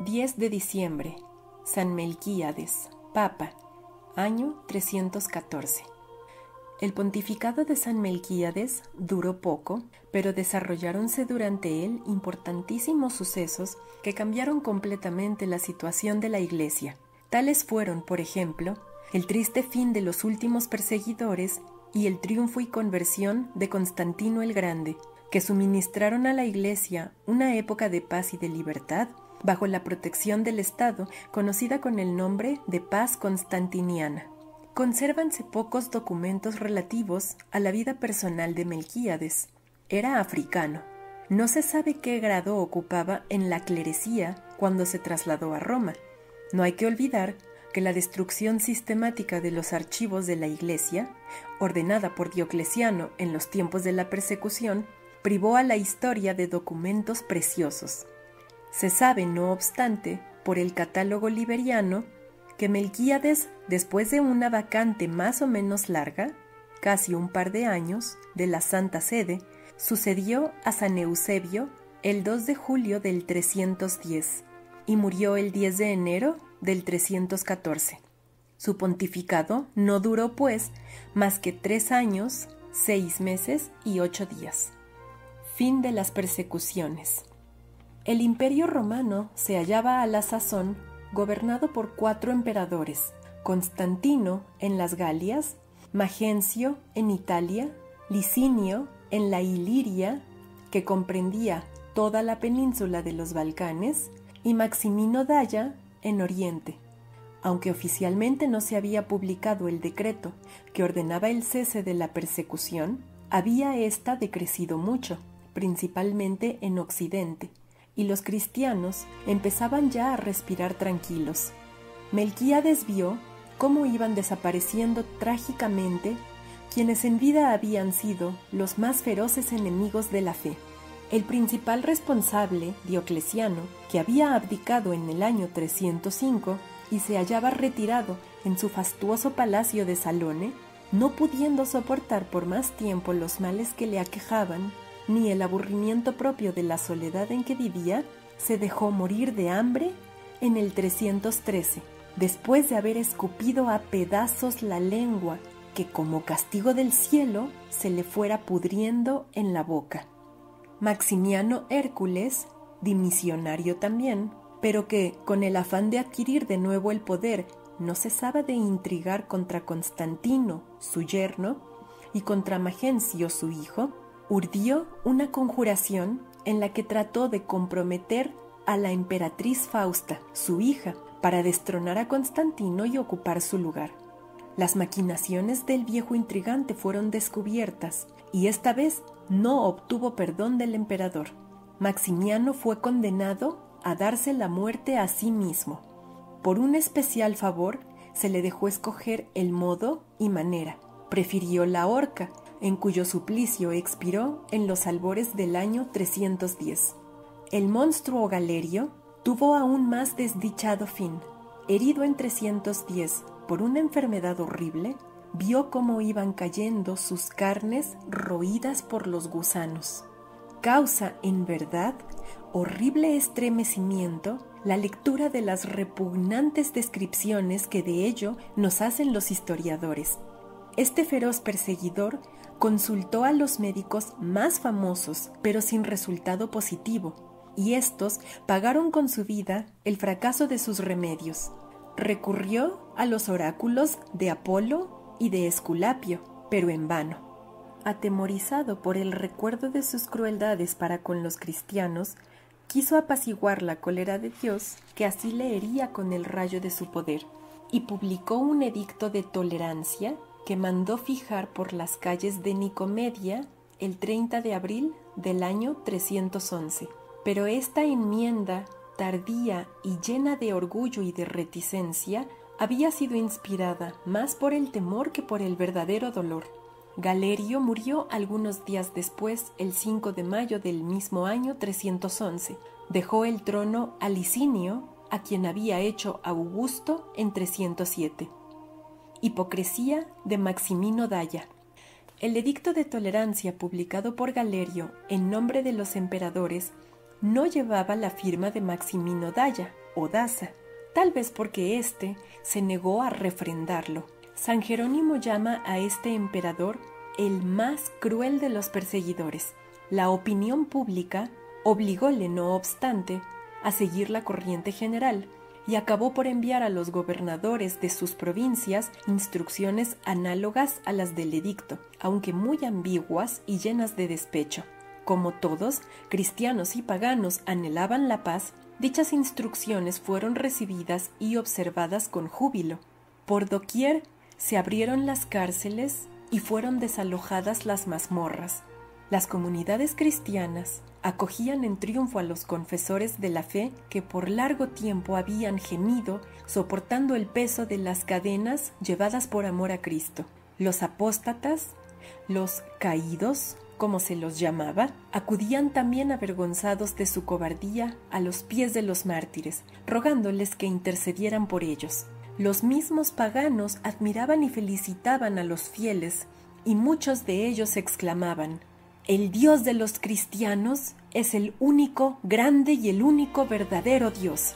10 de diciembre, San Melquíades, Papa, año 314. El pontificado de San Melquíades duró poco, pero desarrollaronse durante él importantísimos sucesos que cambiaron completamente la situación de la Iglesia. Tales fueron, por ejemplo, el triste fin de los últimos perseguidores y el triunfo y conversión de Constantino el Grande, que suministraron a la Iglesia una época de paz y de libertad bajo la protección del Estado, conocida con el nombre de paz constantiniana. Consérvanse pocos documentos relativos a la vida personal de Melquíades. Era africano. No se sabe qué grado ocupaba en la clerecía cuando se trasladó a Roma. No hay que olvidar que la destrucción sistemática de los archivos de la Iglesia, ordenada por Diocleciano en los tiempos de la persecución, privó a la historia de documentos preciosos. Se sabe, no obstante, por el catálogo liberiano, que Melquíades, después de una vacante más o menos larga, casi un par de años, de la Santa Sede, sucedió a San Eusebio el 2 de julio del 310 y murió el 10 de enero del 314. Su pontificado no duró, pues, más que tres años, seis meses y ocho días. Fin de las persecuciones. El imperio romano se hallaba a la sazón gobernado por cuatro emperadores, Constantino en las Galias, Magencio en Italia, Licinio en la Iliria, que comprendía toda la península de los Balcanes, y Maximino Daya en Oriente. Aunque oficialmente no se había publicado el decreto que ordenaba el cese de la persecución, había ésta decrecido mucho, principalmente en Occidente, y los cristianos empezaban ya a respirar tranquilos. Melquíades vio cómo iban desapareciendo trágicamente quienes en vida habían sido los más feroces enemigos de la fe. El principal responsable, Diocleciano, que había abdicado en el año 305 y se hallaba retirado en su fastuoso palacio de Salone, no pudiendo soportar por más tiempo los males que le aquejaban, ni el aburrimiento propio de la soledad en que vivía, se dejó morir de hambre en el 313, después de haber escupido a pedazos la lengua que como castigo del cielo se le fuera pudriendo en la boca. Maximiano Hércules, dimisionario también, pero que, con el afán de adquirir de nuevo el poder, no cesaba de intrigar contra Constantino, su yerno, y contra Magencio, su hijo, urdió una conjuración en la que trató de comprometer a la emperatriz Fausta, su hija, para destronar a Constantino y ocupar su lugar. Las maquinaciones del viejo intrigante fueron descubiertas y esta vez no obtuvo perdón del emperador. Maximiano fue condenado a darse la muerte a sí mismo. Por un especial favor se le dejó escoger el modo y manera. Prefirió la horca en cuyo suplicio expiró en los albores del año 310. El monstruo Galerio tuvo aún más desdichado fin. Herido en 310 por una enfermedad horrible, vio cómo iban cayendo sus carnes roídas por los gusanos. Causa, en verdad, horrible estremecimiento la lectura de las repugnantes descripciones que de ello nos hacen los historiadores. Este feroz perseguidor consultó a los médicos más famosos, pero sin resultado positivo, y estos pagaron con su vida el fracaso de sus remedios. Recurrió a los oráculos de Apolo y de Esculapio, pero en vano. Atemorizado por el recuerdo de sus crueldades para con los cristianos, quiso apaciguar la cólera de Dios, que así le hería con el rayo de su poder, y publicó un edicto de tolerancia que mandó fijar por las calles de Nicomedia el 30 de abril del año 311. Pero esta enmienda, tardía y llena de orgullo y de reticencia, había sido inspirada más por el temor que por el verdadero dolor. Galerio murió algunos días después, el 5 de mayo del mismo año 311. Dejó el trono a Licinio, a quien había hecho Augusto en 307. Hipocresía de Maximino Daya. El edicto de tolerancia publicado por Galerio en nombre de los emperadores no llevaba la firma de Maximino Daya o Daza, tal vez porque éste se negó a refrendarlo. San Jerónimo llama a este emperador el más cruel de los perseguidores. La opinión pública obligóle, no obstante, a seguir la corriente general y acabó por enviar a los gobernadores de sus provincias instrucciones análogas a las del edicto, aunque muy ambiguas y llenas de despecho. Como todos, cristianos y paganos anhelaban la paz, dichas instrucciones fueron recibidas y observadas con júbilo. Por doquier se abrieron las cárceles y fueron desalojadas las mazmorras. Las comunidades cristianas acogían en triunfo a los confesores de la fe que por largo tiempo habían gemido soportando el peso de las cadenas llevadas por amor a Cristo. Los apóstatas, los caídos, como se los llamaba, acudían también avergonzados de su cobardía a los pies de los mártires, rogándoles que intercedieran por ellos. Los mismos paganos admiraban y felicitaban a los fieles, y muchos de ellos exclamaban El Dios de los cristianos es el único, grande y el único verdadero Dios.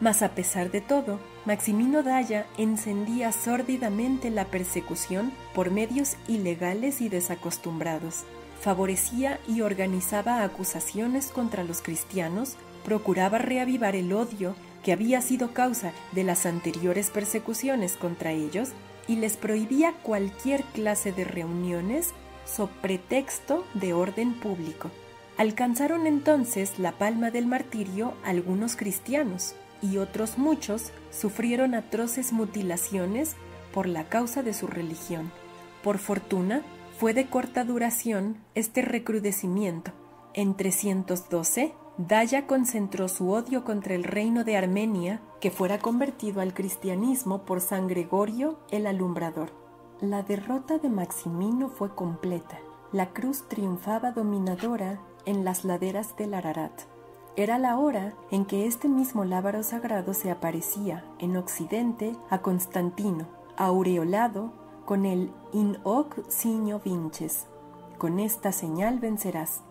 Mas a pesar de todo, Maximino Daya encendía sórdidamente la persecución por medios ilegales y desacostumbrados favorecía y organizaba acusaciones contra los cristianos, procuraba reavivar el odio que había sido causa de las anteriores persecuciones contra ellos y les prohibía cualquier clase de reuniones sobre pretexto de orden público. Alcanzaron entonces la palma del martirio algunos cristianos y otros muchos sufrieron atroces mutilaciones por la causa de su religión. Por fortuna, fue de corta duración este recrudecimiento. En 312, Daya concentró su odio contra el reino de Armenia, que fuera convertido al cristianismo por San Gregorio el Alumbrador. La derrota de Maximino fue completa. La cruz triunfaba dominadora en las laderas del Ararat. Era la hora en que este mismo lábaro sagrado se aparecía en Occidente a Constantino, aureolado con el in hoc signo vinces. Con esta señal vencerás.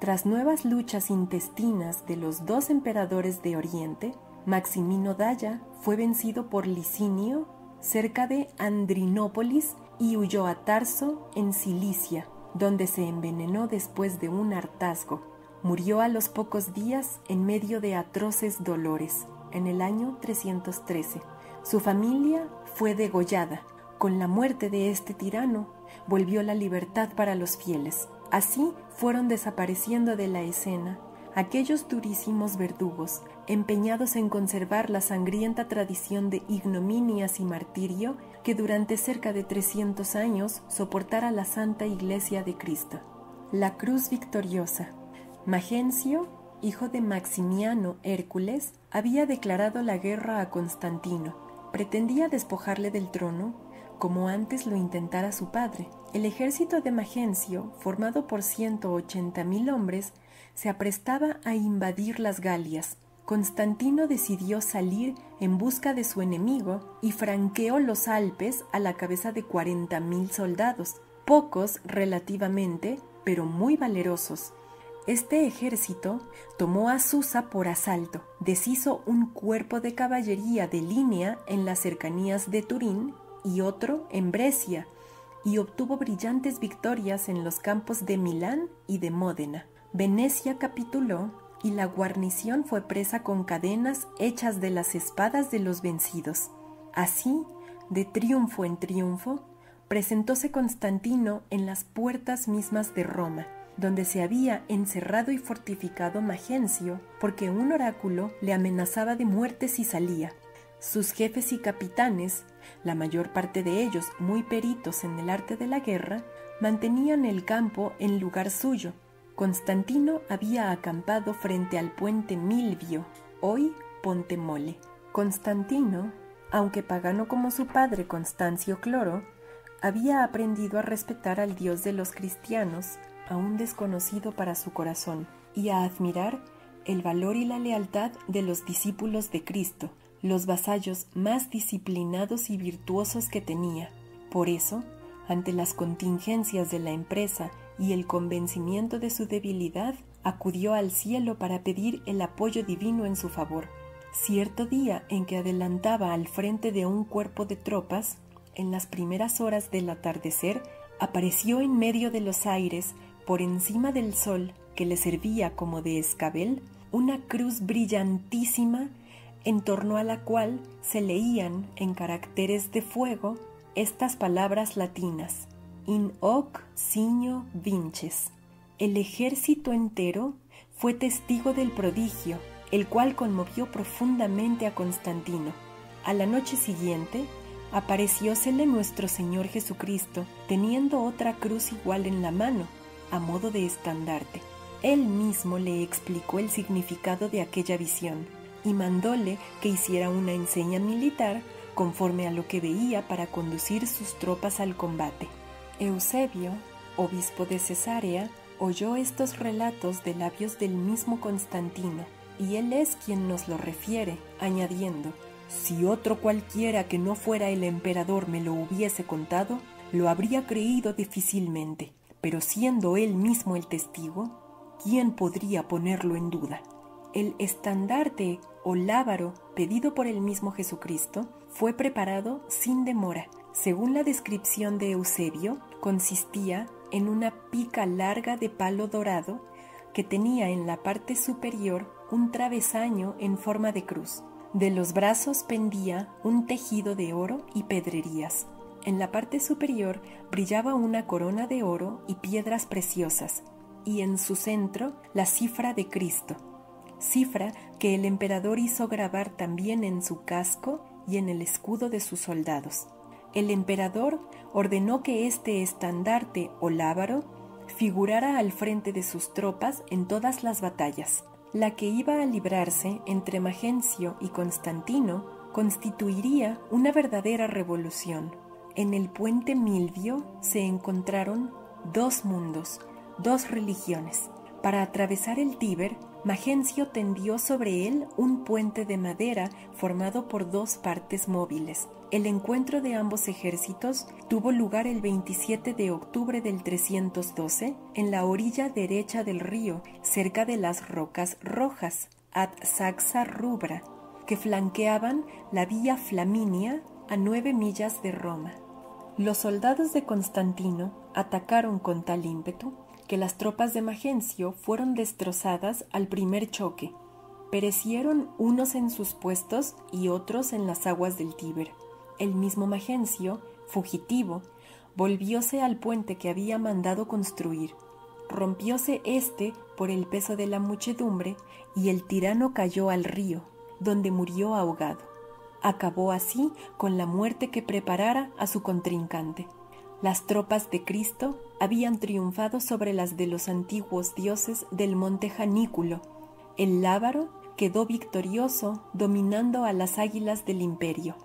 Tras nuevas luchas intestinas de los dos emperadores de Oriente, Maximino Daya fue vencido por Licinio cerca de Andrinópolis y huyó a Tarso en Cilicia, donde se envenenó después de un hartazgo. Murió a los pocos días en medio de atroces dolores, en el año 313. Su familia fue degollada con la muerte de este tirano, volvió la libertad para los fieles. Así fueron desapareciendo de la escena aquellos durísimos verdugos, empeñados en conservar la sangrienta tradición de ignominias y martirio que durante cerca de 300 años soportara la Santa Iglesia de Cristo. La cruz victoriosa. Magencio, hijo de Maximiano Hércules, había declarado la guerra a Constantino. Pretendía despojarle del trono como antes lo intentara su padre. El ejército de Magencio, formado por 180.000 hombres, se aprestaba a invadir las Galias. Constantino decidió salir en busca de su enemigo y franqueó los Alpes a la cabeza de 40.000 soldados, pocos relativamente, pero muy valerosos. Este ejército tomó a Susa por asalto, deshizo un cuerpo de caballería de línea en las cercanías de Turín y otro en Brescia, y obtuvo brillantes victorias en los campos de Milán y de Módena. Venecia capituló y la guarnición fue presa con cadenas hechas de las espadas de los vencidos. Así, de triunfo en triunfo, presentóse Constantino en las puertas mismas de Roma, donde se había encerrado y fortificado Magencio, porque un oráculo le amenazaba de muerte si salía. Sus jefes y capitanes la mayor parte de ellos muy peritos en el arte de la guerra, mantenían el campo en lugar suyo. Constantino había acampado frente al puente Milvio, hoy Ponte Mole. Constantino, aunque pagano como su padre Constancio Cloro, había aprendido a respetar al Dios de los cristianos, aún desconocido para su corazón, y a admirar el valor y la lealtad de los discípulos de Cristo, los vasallos más disciplinados y virtuosos que tenía. Por eso, ante las contingencias de la empresa y el convencimiento de su debilidad, acudió al cielo para pedir el apoyo divino en su favor. Cierto día en que adelantaba al frente de un cuerpo de tropas, en las primeras horas del atardecer, apareció en medio de los aires, por encima del sol que le servía como de escabel, una cruz brillantísima en torno a la cual se leían en caracteres de fuego estas palabras latinas, in hoc signo vinces. El ejército entero fue testigo del prodigio, el cual conmovió profundamente a Constantino. A la noche siguiente, apareciósele nuestro Señor Jesucristo, teniendo otra cruz igual en la mano, a modo de estandarte. Él mismo le explicó el significado de aquella visión y mandóle que hiciera una enseña militar conforme a lo que veía para conducir sus tropas al combate. Eusebio, obispo de Cesarea, oyó estos relatos de labios del mismo Constantino, y él es quien nos lo refiere, añadiendo, si otro cualquiera que no fuera el emperador me lo hubiese contado, lo habría creído difícilmente, pero siendo él mismo el testigo, ¿quién podría ponerlo en duda? El estandarte o lábaro pedido por el mismo Jesucristo fue preparado sin demora. Según la descripción de Eusebio, consistía en una pica larga de palo dorado que tenía en la parte superior un travesaño en forma de cruz. De los brazos pendía un tejido de oro y pedrerías. En la parte superior brillaba una corona de oro y piedras preciosas, y en su centro la cifra de Cristo, cifra que el emperador hizo grabar también en su casco y en el escudo de sus soldados. El emperador ordenó que este estandarte o lábaro figurara al frente de sus tropas en todas las batallas. La que iba a librarse entre Magencio y Constantino constituiría una verdadera revolución. En el puente Milvio se encontraron dos mundos, dos religiones. Para atravesar el Tíber Magencio tendió sobre él un puente de madera formado por dos partes móviles. El encuentro de ambos ejércitos tuvo lugar el 27 de octubre del 312 en la orilla derecha del río, cerca de las Rocas Rojas, ad Saxa Rubra, que flanqueaban la vía Flaminia a nueve millas de Roma. Los soldados de Constantino atacaron con tal ímpetu que las tropas de Magencio fueron destrozadas al primer choque. Perecieron unos en sus puestos y otros en las aguas del Tíber. El mismo Magencio, fugitivo, volvióse al puente que había mandado construir. Rompióse éste por el peso de la muchedumbre y el tirano cayó al río, donde murió ahogado. Acabó así con la muerte que preparara a su contrincante. Las tropas de Cristo habían triunfado sobre las de los antiguos dioses del monte Janículo. El lábaro quedó victorioso dominando a las águilas del imperio.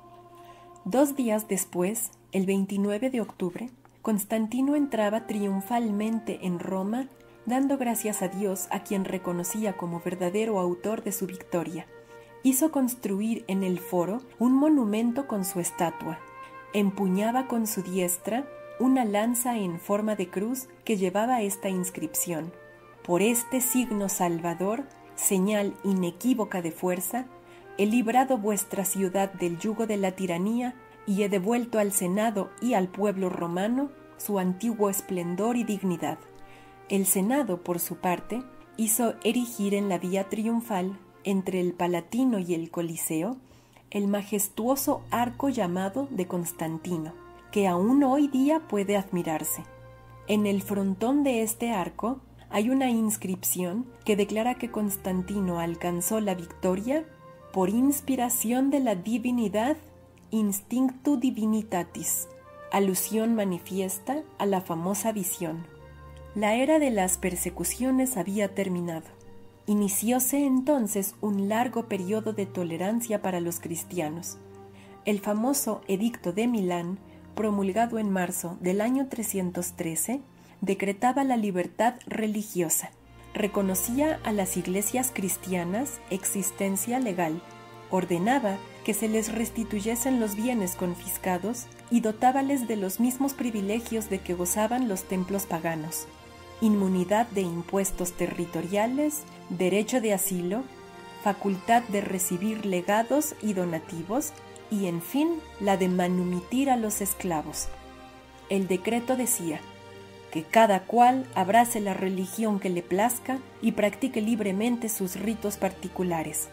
Dos días después, el 29 de octubre, Constantino entraba triunfalmente en Roma dando gracias a Dios a quien reconocía como verdadero autor de su victoria. Hizo construir en el foro un monumento con su estatua. Empuñaba con su diestra una lanza en forma de cruz que llevaba esta inscripción. Por este signo salvador, señal inequívoca de fuerza, he librado vuestra ciudad del yugo de la tiranía y he devuelto al Senado y al pueblo romano su antiguo esplendor y dignidad. El Senado, por su parte, hizo erigir en la vía triunfal, entre el Palatino y el Coliseo, el majestuoso arco llamado de Constantino que aún hoy día puede admirarse. En el frontón de este arco hay una inscripción que declara que Constantino alcanzó la victoria por inspiración de la divinidad Instinctu Divinitatis, alusión manifiesta a la famosa visión. La era de las persecuciones había terminado. Inicióse entonces un largo periodo de tolerancia para los cristianos. El famoso Edicto de Milán promulgado en marzo del año 313, decretaba la libertad religiosa, reconocía a las iglesias cristianas existencia legal, ordenaba que se les restituyesen los bienes confiscados y dotábales de los mismos privilegios de que gozaban los templos paganos, inmunidad de impuestos territoriales, derecho de asilo, facultad de recibir legados y donativos, y en fin la de manumitir a los esclavos. El decreto decía que cada cual abrace la religión que le plazca y practique libremente sus ritos particulares.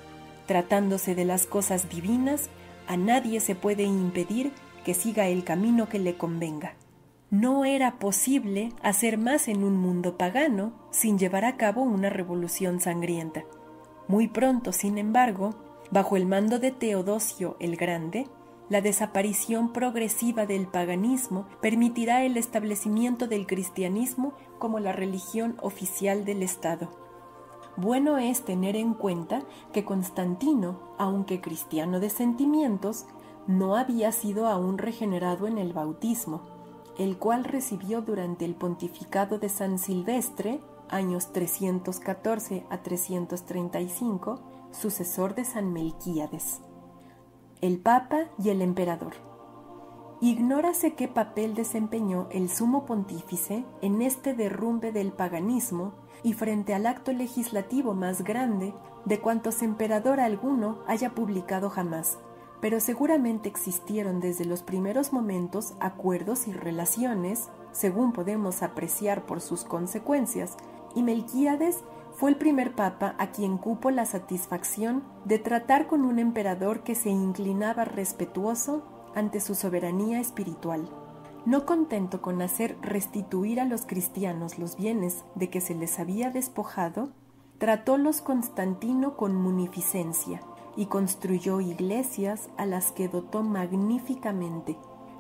Tratándose de las cosas divinas, a nadie se puede impedir que siga el camino que le convenga. No era posible hacer más en un mundo pagano sin llevar a cabo una revolución sangrienta. Muy pronto, sin embargo, bajo el mando de Teodosio el Grande, la desaparición progresiva del paganismo permitirá el establecimiento del cristianismo como la religión oficial del Estado. Bueno es tener en cuenta que Constantino, aunque cristiano de sentimientos, no había sido aún regenerado en el bautismo, el cual recibió durante el pontificado de San Silvestre, años 314 a 335, sucesor de San Melquíades. El Papa y el Emperador. Ignórase qué papel desempeñó el sumo pontífice en este derrumbe del paganismo y frente al acto legislativo más grande de cuantos emperador alguno haya publicado jamás pero seguramente existieron desde los primeros momentos acuerdos y relaciones, según podemos apreciar por sus consecuencias, y Melquíades fue el primer papa a quien cupo la satisfacción de tratar con un emperador que se inclinaba respetuoso ante su soberanía espiritual. No contento con hacer restituir a los cristianos los bienes de que se les había despojado, tratólos Constantino con munificencia, y construyó iglesias a las que dotó magníficamente.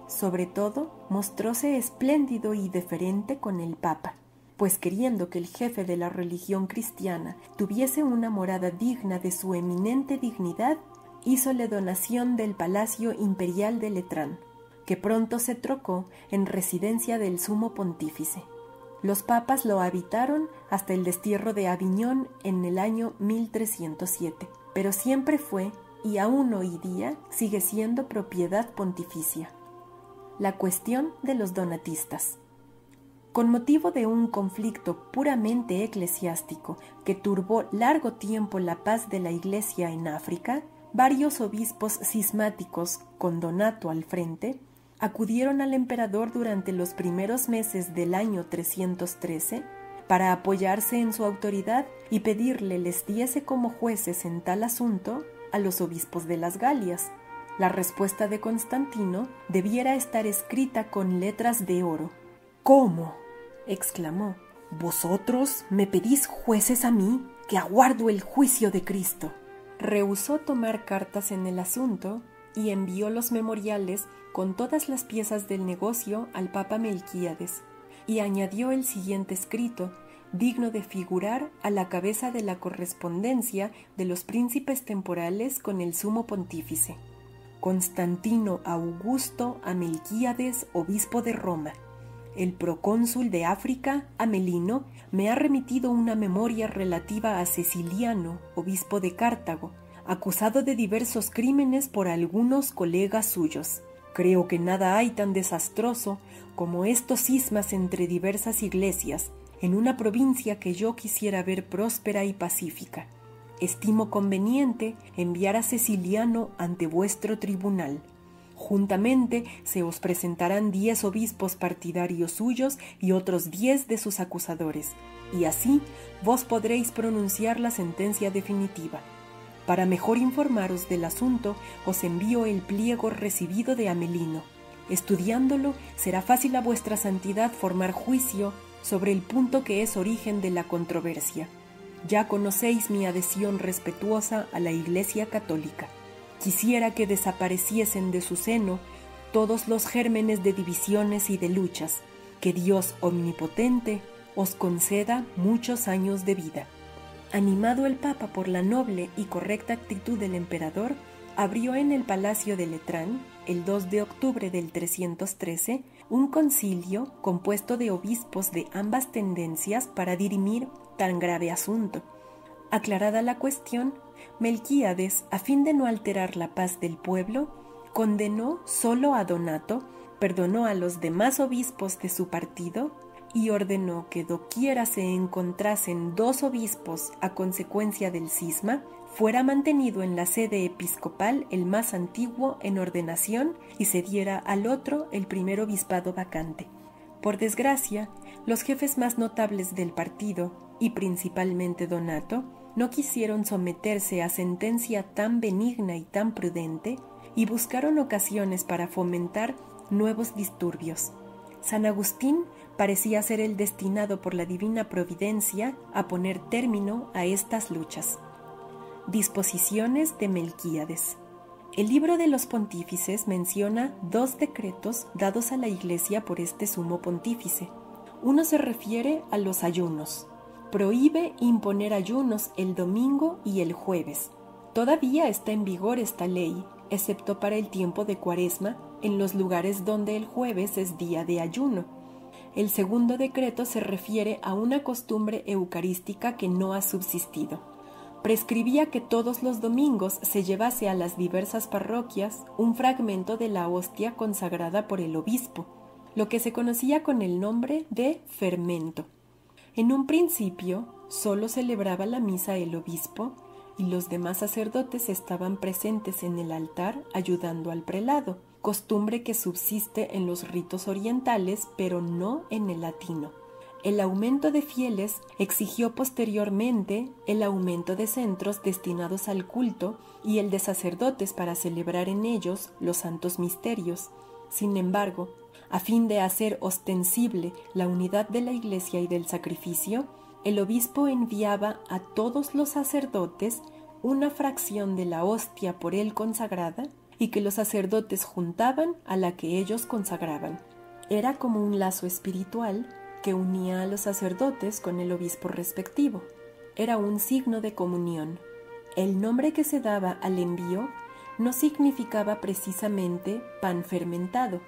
Sobre todo, mostróse espléndido y deferente con el Papa, pues queriendo que el jefe de la religión cristiana tuviese una morada digna de su eminente dignidad, hízole donación del Palacio Imperial de Letrán, que pronto se trocó en residencia del sumo pontífice. Los papas lo habitaron hasta el destierro de Aviñón en el año 1307 pero siempre fue y aún hoy día sigue siendo propiedad pontificia. La cuestión de los donatistas. Con motivo de un conflicto puramente eclesiástico que turbó largo tiempo la paz de la Iglesia en África, varios obispos cismáticos, con Donato al frente, acudieron al emperador durante los primeros meses del año 313 para apoyarse en su autoridad y pedirle les diese como jueces en tal asunto a los obispos de las Galias. La respuesta de Constantino debiera estar escrita con letras de oro. ¿Cómo? Exclamó. ¿Vosotros me pedís jueces a mí que aguardo el juicio de Cristo? Rehusó tomar cartas en el asunto y envió los memoriales con todas las piezas del negocio al Papa Melquíades, y añadió el siguiente escrito, digno de figurar a la cabeza de la correspondencia de los príncipes temporales con el sumo pontífice. Constantino Augusto Amelquíades, obispo de Roma. El procónsul de África, Amelino, me ha remitido una memoria relativa a Ceciliano, obispo de Cartago, acusado de diversos crímenes por algunos colegas suyos. Creo que nada hay tan desastroso como estos cismas entre diversas iglesias en una provincia que yo quisiera ver próspera y pacífica. Estimo conveniente enviar a Ceciliano ante vuestro tribunal. Juntamente se os presentarán diez obispos partidarios suyos y otros diez de sus acusadores, y así vos podréis pronunciar la sentencia definitiva. Para mejor informaros del asunto, os envío el pliego recibido de Amelino Estudiándolo, será fácil a vuestra santidad formar juicio sobre el punto que es origen de la controversia. Ya conocéis mi adhesión respetuosa a la Iglesia Católica. Quisiera que desapareciesen de su seno todos los gérmenes de divisiones y de luchas. Que Dios omnipotente os conceda muchos años de vida. Animado el Papa por la noble y correcta actitud del emperador, abrió en el Palacio de Letrán, el 2 de octubre del 313, un concilio compuesto de obispos de ambas tendencias para dirimir tan grave asunto. Aclarada la cuestión, Melquíades, a fin de no alterar la paz del pueblo, condenó solo a Donato, perdonó a los demás obispos de su partido y ordenó que doquiera se encontrasen dos obispos a consecuencia del cisma, fuera mantenido en la sede episcopal el más antiguo en ordenación y se diera al otro el primer obispado vacante. Por desgracia, los jefes más notables del partido, y principalmente Donato, no quisieron someterse a sentencia tan benigna y tan prudente y buscaron ocasiones para fomentar nuevos disturbios. San Agustín parecía ser el destinado por la divina providencia a poner término a estas luchas. Disposiciones de Melquíades. El libro de los pontífices menciona dos decretos dados a la Iglesia por este sumo pontífice. Uno se refiere a los ayunos. Prohíbe imponer ayunos el domingo y el jueves. Todavía está en vigor esta ley, excepto para el tiempo de cuaresma, en los lugares donde el jueves es día de ayuno el segundo decreto se refiere a una costumbre eucarística que no ha subsistido. Prescribía que todos los domingos se llevase a las diversas parroquias un fragmento de la hostia consagrada por el obispo, lo que se conocía con el nombre de fermento. En un principio solo celebraba la misa el obispo y los demás sacerdotes estaban presentes en el altar ayudando al prelado costumbre que subsiste en los ritos orientales, pero no en el latino. El aumento de fieles exigió posteriormente el aumento de centros destinados al culto y el de sacerdotes para celebrar en ellos los santos misterios. Sin embargo, a fin de hacer ostensible la unidad de la Iglesia y del sacrificio, el obispo enviaba a todos los sacerdotes una fracción de la hostia por él consagrada y que los sacerdotes juntaban a la que ellos consagraban. Era como un lazo espiritual que unía a los sacerdotes con el obispo respectivo. Era un signo de comunión. El nombre que se daba al envío no significaba precisamente pan fermentado,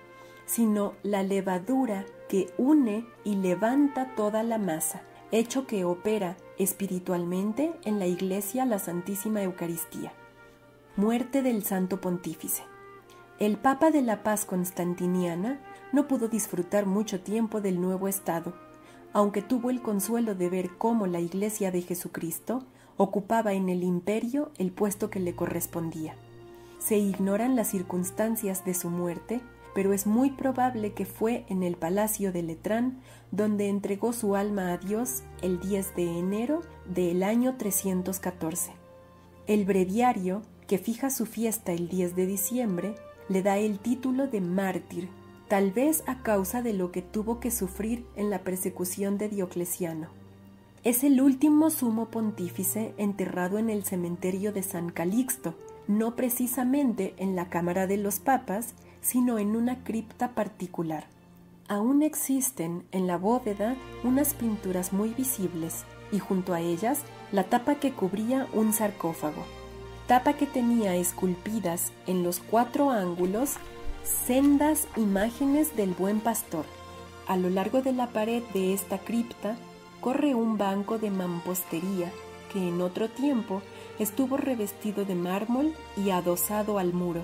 sino la levadura que une y levanta toda la masa, hecho que opera espiritualmente en la Iglesia la Santísima Eucaristía. Muerte del Santo Pontífice. El Papa de la Paz Constantiniana no pudo disfrutar mucho tiempo del nuevo Estado, aunque tuvo el consuelo de ver cómo la Iglesia de Jesucristo ocupaba en el imperio el puesto que le correspondía. Se ignoran las circunstancias de su muerte, pero es muy probable que fue en el palacio de Letrán donde entregó su alma a Dios el 10 de enero del año 314. El breviario que fija su fiesta el 10 de diciembre, le da el título de mártir, tal vez a causa de lo que tuvo que sufrir en la persecución de Diocleciano. Es el último sumo pontífice enterrado en el cementerio de San Calixto, no precisamente en la Cámara de los Papas, sino en una cripta particular. Aún existen en la bóveda unas pinturas muy visibles y junto a ellas la tapa que cubría un sarcófago tapa que tenía esculpidas en los cuatro ángulos sendas imágenes del buen pastor. A lo largo de la pared de esta cripta corre un banco de mampostería que en otro tiempo estuvo revestido de mármol y adosado al muro,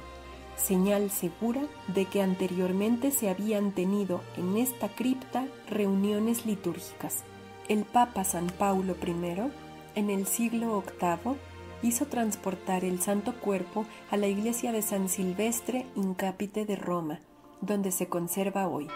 señal segura de que anteriormente se habían tenido en esta cripta reuniones litúrgicas. El Papa San Paulo I, en el siglo VIII, hizo transportar el santo cuerpo a la iglesia de San Silvestre Incápite de Roma, donde se conserva hoy.